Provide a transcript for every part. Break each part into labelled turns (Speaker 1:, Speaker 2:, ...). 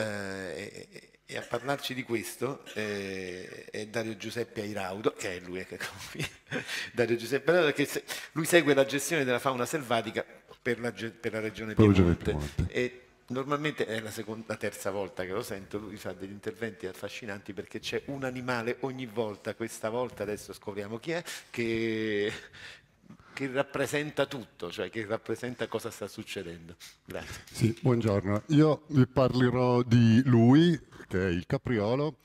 Speaker 1: Eh, e, e, a parlarci di questo eh, è Dario Giuseppe Airaudo, che è lui che qui, Dario Giuseppe Airaudo, che se, lui segue la gestione della fauna selvatica per la, per la regione Piemonte. Piemonte. E, Normalmente è la seconda, la terza volta che lo sento, lui fa degli interventi affascinanti perché c'è un animale ogni volta, questa volta adesso scopriamo chi è, che, che rappresenta tutto, cioè che rappresenta cosa sta succedendo. Grazie.
Speaker 2: Sì, buongiorno. Io vi parlerò di lui, che è il capriolo,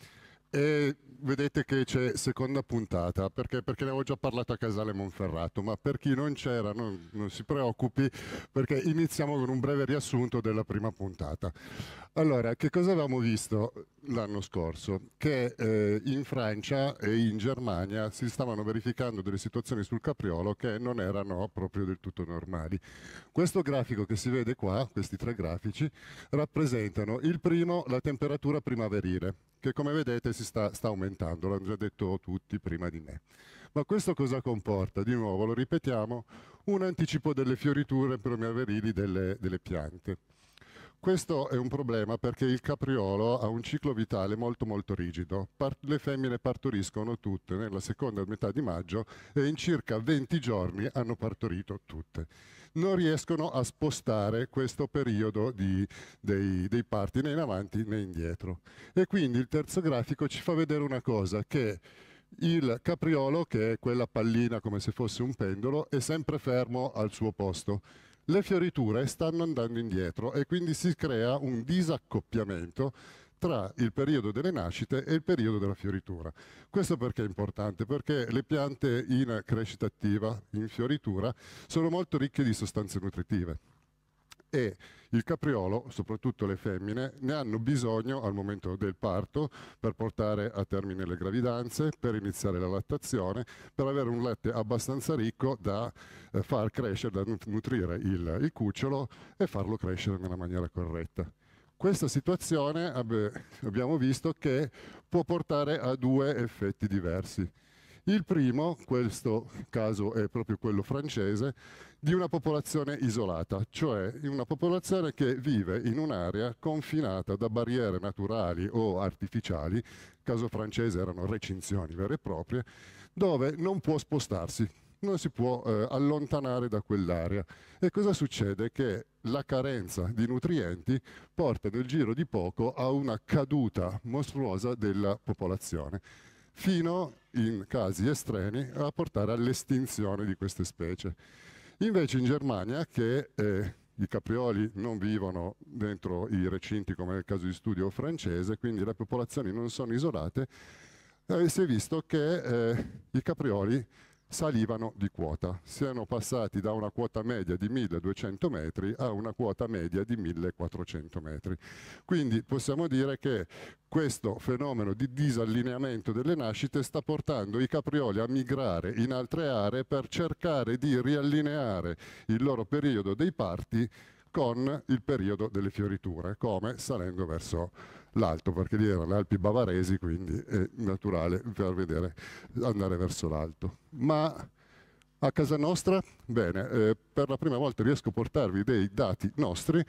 Speaker 2: e vedete che c'è seconda puntata, perché, perché, ne avevo già parlato a Casale Monferrato, ma per chi non c'era non, non, si preoccupi, perché iniziamo con un breve riassunto della prima puntata. Allora, che cosa avevamo visto l'anno scorso? Che eh, in Francia e in Germania si stavano verificando delle situazioni sul capriolo che non erano proprio del tutto normali. Questo grafico che si vede qua, questi tre grafici, rappresentano il primo la temperatura primaverile, che come vedete si sta, sta aumentando, l'hanno già detto tutti prima di me. Ma questo cosa comporta? Di nuovo, lo ripetiamo, un anticipo delle fioriture primaverili delle, delle piante. Questo è un problema perché il capriolo ha un ciclo vitale molto molto rigido. Par le femmine partoriscono tutte nella seconda metà di maggio e in circa 20 giorni hanno partorito tutte. Non riescono a spostare questo periodo di, dei, dei parti né in avanti né indietro. E quindi il terzo grafico ci fa vedere una cosa, che il capriolo, che è quella pallina come se fosse un pendolo, è sempre fermo al suo posto le fioriture stanno andando indietro e quindi si crea un disaccoppiamento tra il periodo delle nascite e il periodo della fioritura. Questo perché è importante? Perché le piante in crescita attiva, in fioritura, sono molto ricche di sostanze nutritive e il capriolo, soprattutto le femmine, ne hanno bisogno al momento del parto per portare a termine le gravidanze, per iniziare la lattazione, per avere un latte abbastanza ricco da eh, far crescere, da nutrire il, il cucciolo e farlo crescere nella maniera corretta. Questa situazione abbiamo visto che può portare a due effetti diversi. Il primo, questo caso è proprio quello francese, di una popolazione isolata, cioè una popolazione che vive in un'area confinata da barriere naturali o artificiali, caso francese erano recinzioni vere e proprie, dove non può spostarsi, non si può eh, allontanare da quell'area. E cosa succede? Che la carenza di nutrienti porta nel giro di poco a una caduta mostruosa della popolazione fino, in casi estremi, a portare all'estinzione di queste specie. Invece in Germania, che eh, i caprioli non vivono dentro i recinti come nel caso di studio francese, quindi le popolazioni non sono isolate, eh, si è visto che eh, i caprioli salivano di quota, siano passati da una quota media di 1200 metri a una quota media di 1400 metri. Quindi possiamo dire che questo fenomeno di disallineamento delle nascite sta portando i caprioli a migrare in altre aree per cercare di riallineare il loro periodo dei parti con il periodo delle fioriture, come salendo verso l'alto, perché lì erano le Alpi bavaresi, quindi è naturale far vedere, andare verso l'alto. Ma a casa nostra, bene, eh, per la prima volta riesco a portarvi dei dati nostri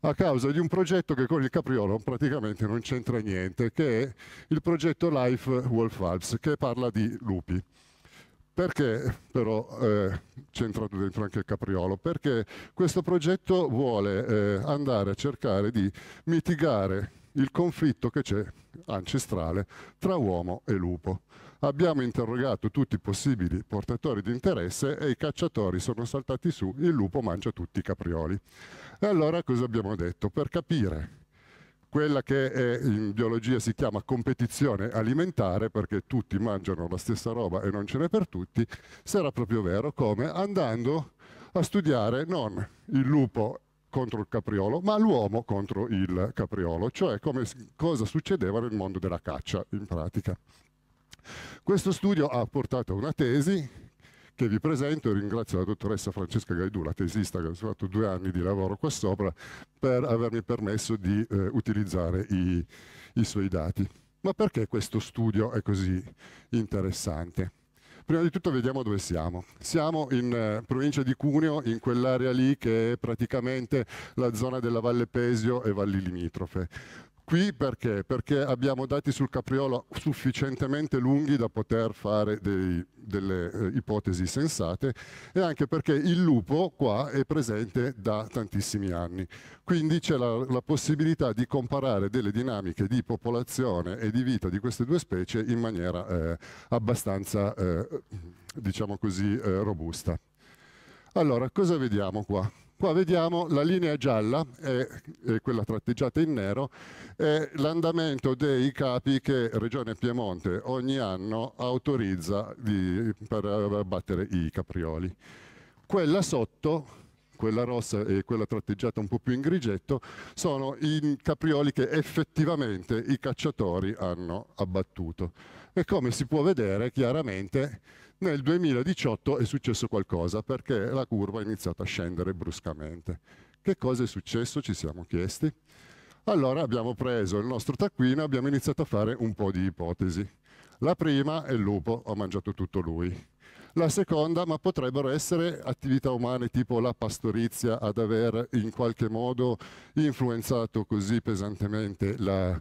Speaker 2: a causa di un progetto che con il Capriolo praticamente non c'entra niente, che è il progetto Life Wolf Alps, che parla di lupi. Perché però eh, c'è entrato dentro anche il capriolo? Perché questo progetto vuole eh, andare a cercare di mitigare il conflitto che c'è ancestrale tra uomo e lupo. Abbiamo interrogato tutti i possibili portatori di interesse e i cacciatori sono saltati su, il lupo mangia tutti i caprioli. E allora cosa abbiamo detto? Per capire quella che è, in biologia si chiama competizione alimentare, perché tutti mangiano la stessa roba e non ce n'è per tutti, sarà proprio vero come andando a studiare non il lupo contro il capriolo, ma l'uomo contro il capriolo, cioè come, cosa succedeva nel mondo della caccia in pratica. Questo studio ha portato a una tesi che vi presento e ringrazio la dottoressa Francesca Gaidù, la tesista che ha fatto due anni di lavoro qua sopra, per avermi permesso di eh, utilizzare i, i suoi dati. Ma perché questo studio è così interessante? Prima di tutto vediamo dove siamo. Siamo in eh, provincia di Cuneo, in quell'area lì che è praticamente la zona della Valle Pesio e valli limitrofe. Qui perché? Perché abbiamo dati sul capriolo sufficientemente lunghi da poter fare dei, delle eh, ipotesi sensate e anche perché il lupo qua è presente da tantissimi anni. Quindi c'è la, la possibilità di comparare delle dinamiche di popolazione e di vita di queste due specie in maniera eh, abbastanza, eh, diciamo così, eh, robusta. Allora, cosa vediamo qua? Qua vediamo la linea gialla, è, è quella tratteggiata in nero, è l'andamento dei capi che Regione Piemonte ogni anno autorizza di, per battere i caprioli. Quella sotto, quella rossa e quella tratteggiata un po' più in grigetto, sono i caprioli che effettivamente i cacciatori hanno abbattuto. E come si può vedere chiaramente nel 2018 è successo qualcosa perché la curva ha iniziato a scendere bruscamente. Che cosa è successo? Ci siamo chiesti. Allora abbiamo preso il nostro taccuino e abbiamo iniziato a fare un po' di ipotesi. La prima è il lupo, ha mangiato tutto lui. La seconda, ma potrebbero essere attività umane tipo la pastorizia ad aver in qualche modo influenzato così pesantemente la,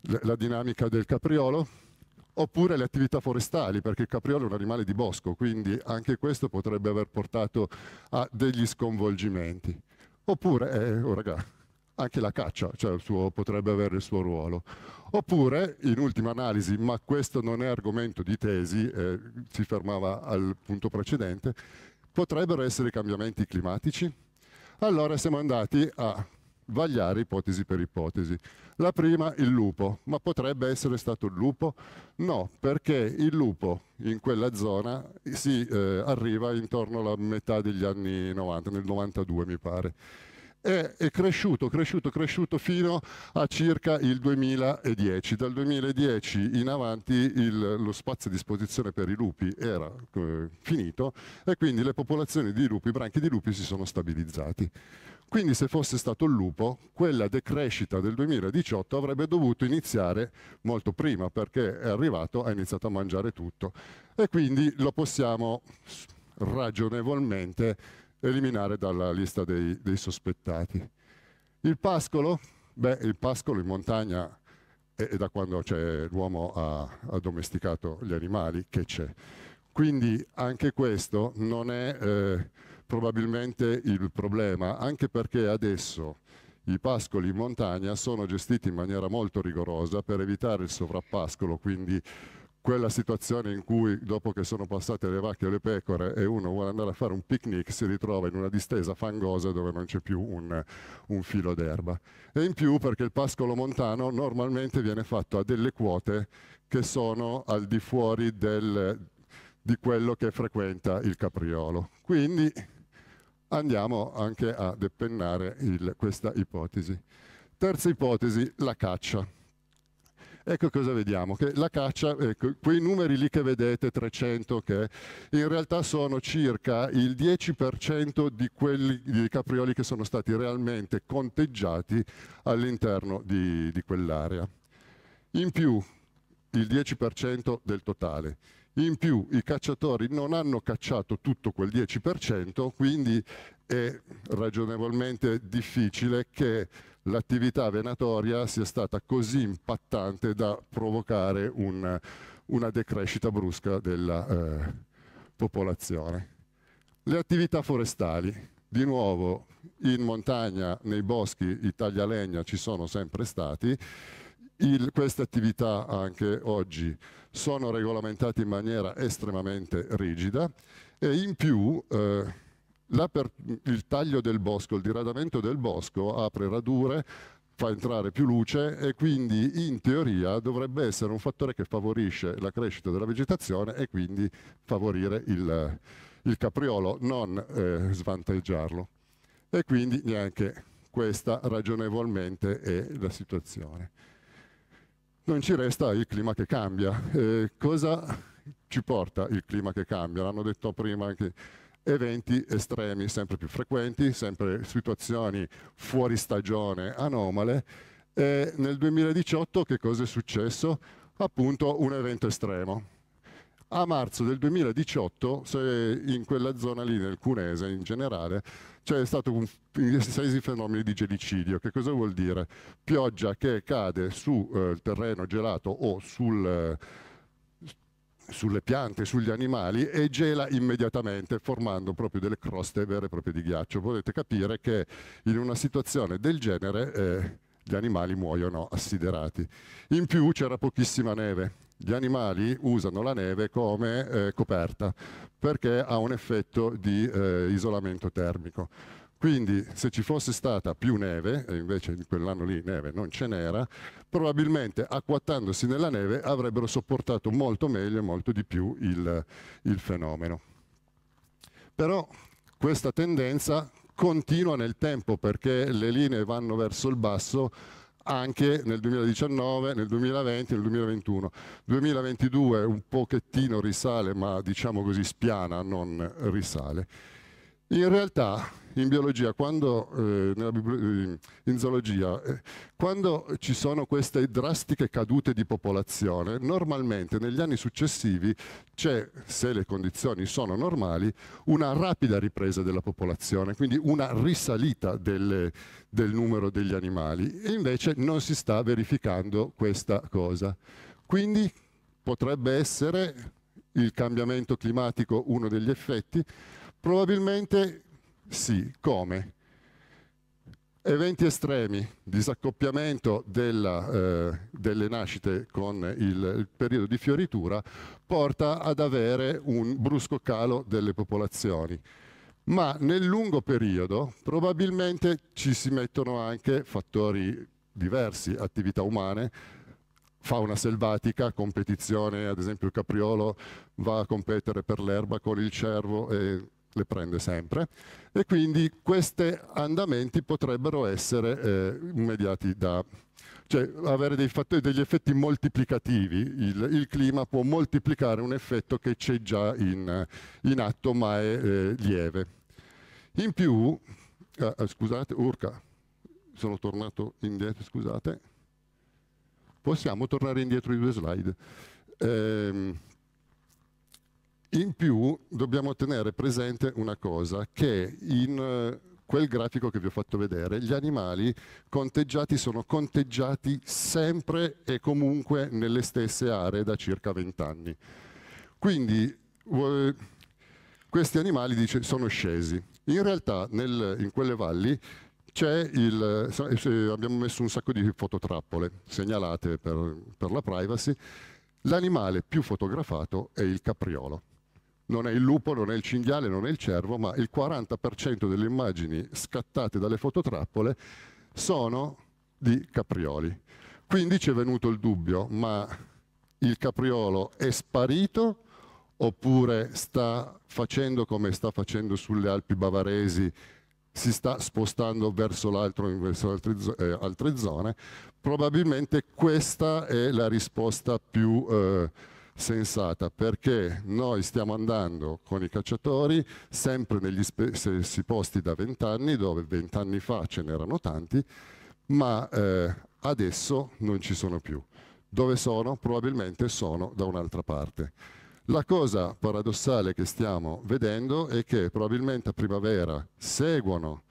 Speaker 2: la, dinamica del capriolo? oppure le attività forestali, perché il capriolo è un animale di bosco, quindi anche questo potrebbe aver portato a degli sconvolgimenti. Oppure, eh, oh raga, anche la caccia cioè suo, potrebbe avere il suo ruolo. Oppure, in ultima analisi, ma questo non è argomento di tesi, eh, si fermava al punto precedente, potrebbero essere cambiamenti climatici? Allora siamo andati a vagliare ipotesi per ipotesi. La prima, il lupo, ma potrebbe essere stato il lupo? No, perché il lupo in quella zona si eh, arriva intorno alla metà degli anni 90, nel 92 mi pare. E è cresciuto, cresciuto, cresciuto fino a circa il 2010. Dal 2010 in avanti il, lo spazio a disposizione per i lupi era eh, finito e quindi le popolazioni di lupi, i branchi di lupi si sono stabilizzati. Quindi se fosse stato il lupo, quella decrescita del 2018 avrebbe dovuto iniziare molto prima perché è arrivato, ha iniziato a mangiare tutto e quindi lo possiamo ragionevolmente eliminare dalla lista dei, dei sospettati. Il pascolo? Beh, il pascolo in montagna è, da quando l'uomo ha, ha, domesticato gli animali che c'è. Quindi anche questo non è... Eh, probabilmente il problema, anche perché adesso i pascoli in montagna sono gestiti in maniera molto rigorosa per evitare il sovrappascolo, quindi quella situazione in cui dopo che sono passate le vacche e le pecore e uno vuole andare a fare un picnic si ritrova in una distesa fangosa dove non c'è più un, un filo d'erba. E in più perché il pascolo montano normalmente viene fatto a delle quote che sono al di fuori del, di quello che frequenta il capriolo. Quindi andiamo anche a depennare il, questa ipotesi. Terza ipotesi, la caccia. Ecco cosa vediamo, che la caccia, ecco, quei numeri lì che vedete, 300, che in realtà sono circa il 10% di quelli di caprioli che sono stati realmente conteggiati all'interno di, di quell'area. In più, il 10% del totale. In più i cacciatori non hanno cacciato tutto quel 10%, quindi è ragionevolmente difficile che l'attività venatoria sia stata così impattante da provocare un, una decrescita brusca della eh, popolazione. Le attività forestali, di nuovo in montagna, nei boschi, i taglialegna ci sono sempre stati, il, queste attività anche oggi sono regolamentate in maniera estremamente rigida e in più eh, per, il taglio del bosco, il diradamento del bosco apre radure, fa entrare più luce e quindi in teoria dovrebbe essere un fattore che favorisce la crescita della vegetazione e quindi favorire il, il capriolo, non eh, svantaggiarlo. E quindi neanche questa ragionevolmente è la situazione non ci resta il clima che cambia. Eh, cosa ci porta il clima che cambia? L'hanno detto prima anche eventi estremi sempre più frequenti, sempre situazioni fuori stagione anomale. E nel 2018 che cosa è successo? Appunto un evento estremo. A marzo del 2018, in quella zona lì, nel Cunese in generale, c'è stato un, sei fenomeni di gelicidio. Che cosa vuol dire? Pioggia che cade sul eh, terreno gelato o sul, eh, sulle piante, sugli animali e gela immediatamente formando proprio delle croste vere e proprie di ghiaccio. Potete capire che in una situazione del genere eh, gli animali muoiono assiderati. In più c'era pochissima neve. Gli animali usano la neve come eh, coperta perché ha un effetto di eh, isolamento termico. Quindi se ci fosse stata più neve, e invece in quell'anno lì neve non ce n'era, probabilmente acquattandosi nella neve avrebbero sopportato molto meglio e molto di più il, il fenomeno. Però questa tendenza continua nel tempo perché le linee vanno verso il basso anche nel 2019, nel 2020 e nel 2021. 2022 un pochettino risale, ma diciamo così spiana, non risale. In realtà in biologia, quando, eh, in zoologia, eh, quando ci sono queste drastiche cadute di popolazione, normalmente negli anni successivi c'è, se le condizioni sono normali, una rapida ripresa della popolazione, quindi una risalita delle, del numero degli animali. E invece non si sta verificando questa cosa. Quindi potrebbe essere il cambiamento climatico uno degli effetti? Probabilmente sì, come? Eventi estremi, disaccoppiamento della, eh, delle nascite con il, il, periodo di fioritura, porta ad avere un brusco calo delle popolazioni. Ma nel lungo periodo probabilmente ci si mettono anche fattori diversi, attività umane, fauna selvatica, competizione, ad esempio il capriolo va a competere per l'erba con il cervo e le prende sempre e quindi questi andamenti potrebbero essere eh, mediati da cioè avere degli effetti moltiplicativi. Il, il, clima può moltiplicare un effetto che c'è già in, in, atto ma è eh, lieve. In più, eh, scusate, Urca, sono tornato indietro, scusate. Possiamo tornare indietro di due slide. Eh, in più dobbiamo tenere presente una cosa, che in eh, quel grafico che vi ho fatto vedere, gli animali conteggiati sono conteggiati sempre e comunque nelle stesse aree da circa 20 anni. Quindi questi animali dice, sono scesi. In realtà nel, in quelle valli il, abbiamo messo un sacco di fototrappole segnalate per, per la privacy. L'animale più fotografato è il capriolo non è il lupo, non è il cinghiale, non è il cervo, ma il 40% delle immagini scattate dalle fototrappole sono di caprioli. Quindi ci è venuto il dubbio, ma il capriolo è sparito oppure sta facendo come sta facendo sulle Alpi bavaresi, si sta spostando verso l'altro, verso altre, eh, altre zone? Probabilmente questa è la risposta più... Eh, sensata perché noi stiamo andando con i cacciatori sempre negli stessi posti da vent'anni dove vent'anni fa ce n'erano tanti ma eh, adesso non ci sono più. Dove sono? Probabilmente sono da un'altra parte. La cosa paradossale che stiamo vedendo è che probabilmente a primavera seguono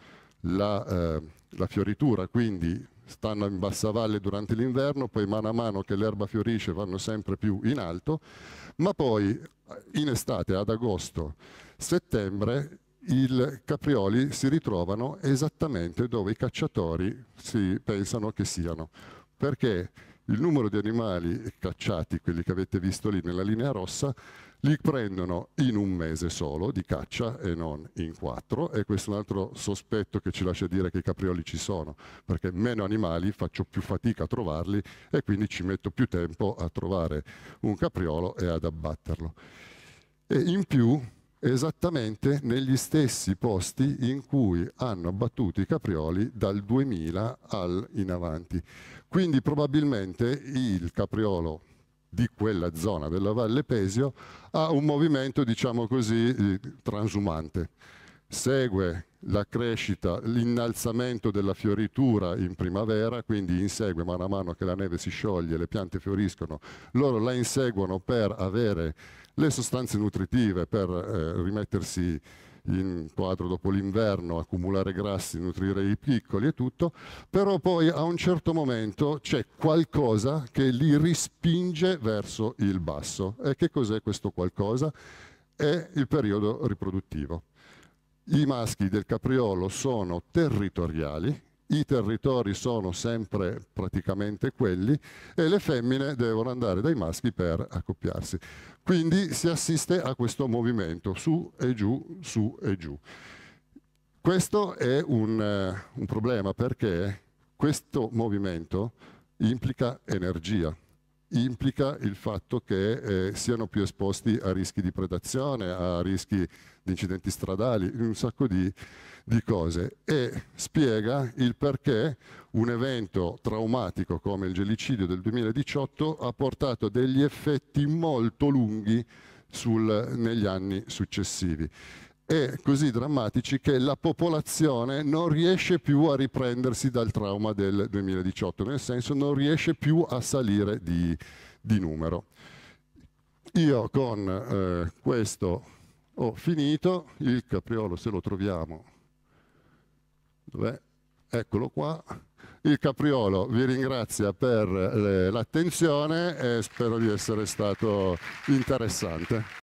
Speaker 2: la, eh, la fioritura, quindi stanno in bassa valle durante l'inverno, poi mano a mano che l'erba fiorisce vanno sempre più in alto, ma poi in estate, ad agosto, settembre, i caprioli si ritrovano esattamente dove i cacciatori si pensano che siano, perché il numero di animali cacciati, quelli che avete visto lì nella linea rossa, li prendono in un mese solo di caccia e non in quattro e questo è un altro sospetto che ci lascia dire che i caprioli ci sono, perché meno animali faccio più fatica a trovarli e quindi ci metto più tempo a trovare un capriolo e ad abbatterlo. E in più esattamente negli stessi posti in cui hanno abbattuto i caprioli dal 2000 al in avanti. Quindi probabilmente il capriolo di quella zona della Valle Pesio ha un movimento, diciamo così, transumante. Segue la crescita, l'innalzamento della fioritura in primavera, quindi insegue mano a mano che la neve si scioglie, le piante fioriscono, loro la inseguono per avere le sostanze nutritive, per eh, rimettersi in quadro dopo l'inverno, accumulare grassi, nutrire i piccoli e tutto, però poi a un certo momento c'è qualcosa che li rispinge verso il basso. E che cos'è questo qualcosa? È il periodo riproduttivo. I maschi del capriolo sono territoriali, i territori sono sempre praticamente quelli e le femmine devono andare dai maschi per accoppiarsi. Quindi si assiste a questo movimento su e giù, su e giù. Questo è un, uh, un problema perché questo movimento implica energia, implica il fatto che eh, siano più esposti a rischi di predazione, a rischi di incidenti stradali, un sacco di, di cose e spiega il perché un evento traumatico come il gelicidio del 2018 ha portato degli effetti molto lunghi sul, negli anni successivi e così drammatici che la popolazione non riesce più a riprendersi dal trauma del 2018, nel senso non riesce più a salire di, di numero. Io con eh, questo ho finito, il capriolo se lo troviamo, dov'è? Eccolo qua. Il Capriolo vi ringrazia per eh, l'attenzione e spero di essere stato interessante.